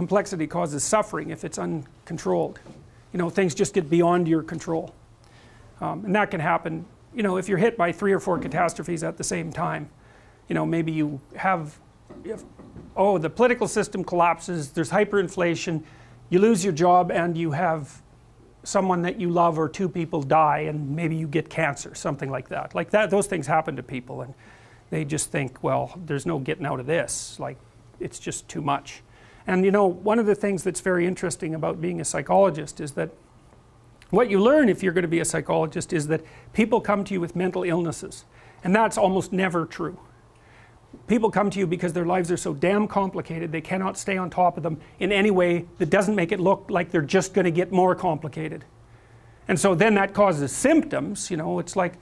complexity causes suffering if it's uncontrolled. You know, things just get beyond your control. Um, and that can happen, you know, if you're hit by three or four catastrophes at the same time. You know, maybe you have, if, oh, the political system collapses, there's hyperinflation, you lose your job, and you have someone that you love or two people die, and maybe you get cancer, something like that. Like that, those things happen to people, and they just think, well, there's no getting out of this. Like, it's just too much. And you know, one of the things that's very interesting about being a psychologist is that what you learn if you're going to be a psychologist is that people come to you with mental illnesses. And that's almost never true. People come to you because their lives are so damn complicated, they cannot stay on top of them in any way that doesn't make it look like they're just going to get more complicated. And so then that causes symptoms, you know, it's like,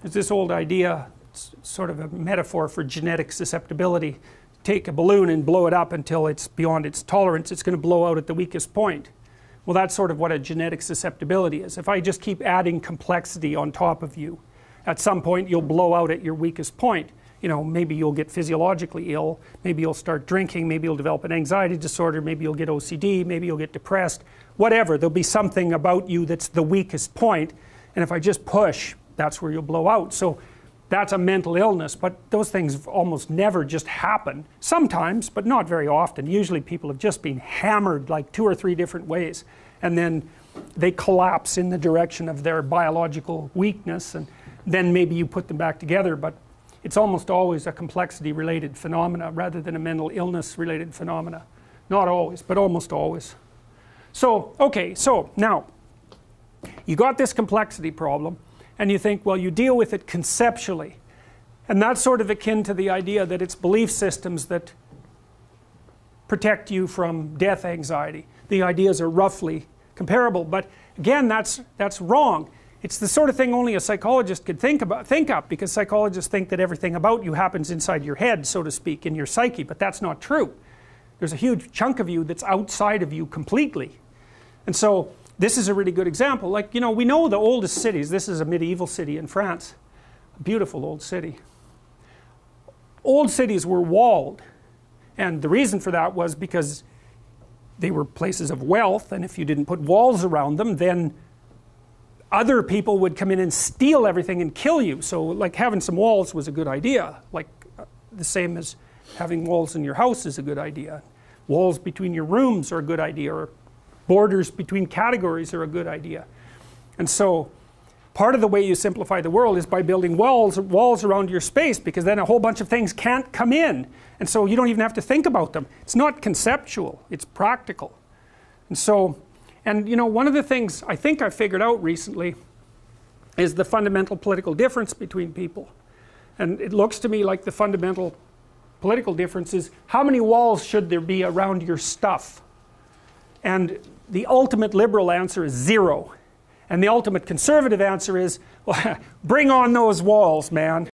there's this old idea, it's sort of a metaphor for genetic susceptibility. Take a balloon and blow it up until it's beyond its tolerance, it's going to blow out at the weakest point. Well, that's sort of what a genetic susceptibility is. If I just keep adding complexity on top of you, at some point you'll blow out at your weakest point. You know, maybe you'll get physiologically ill, maybe you'll start drinking, maybe you'll develop an anxiety disorder, maybe you'll get OCD, maybe you'll get depressed, whatever. There'll be something about you that's the weakest point, and if I just push, that's where you'll blow out. So that's a mental illness, but those things almost never just happen. Sometimes, but not very often. Usually people have just been hammered like two or three different ways, and then they collapse in the direction of their biological weakness, and then maybe you put them back together, but it's almost always a complexity related phenomena rather than a mental illness related phenomena. Not always, but almost always. So, okay, so now you got this complexity problem and you think, well, you deal with it conceptually. And that's sort of akin to the idea that it's belief systems that protect you from death anxiety. The ideas are roughly comparable, but again, that's, that's wrong. It's the sort of thing only a psychologist could think about, think up, because psychologists think that everything about you happens inside your head, so to speak, in your psyche, but that's not true. There's a huge chunk of you that's outside of you completely. And so this is a really good example. Like, you know, we know the oldest cities. This is a medieval city in France, a beautiful old city. Old cities were walled. And the reason for that was because they were places of wealth, and if you didn't put walls around them, then other people would come in and steal everything and kill you. So, like, having some walls was a good idea. Like, uh, the same as having walls in your house is a good idea. Walls between your rooms are a good idea, or borders between categories are a good idea. And so part of the way you simplify the world is by building walls, walls around your space because then a whole bunch of things can't come in. And so you don't even have to think about them. It's not conceptual, it's practical. And so, and you know, one of the things I think I figured out recently is the fundamental political difference between people. And it looks to me like the fundamental political difference is how many walls should there be around your stuff? And the ultimate liberal answer is zero. And the ultimate conservative answer is well, bring on those walls, man.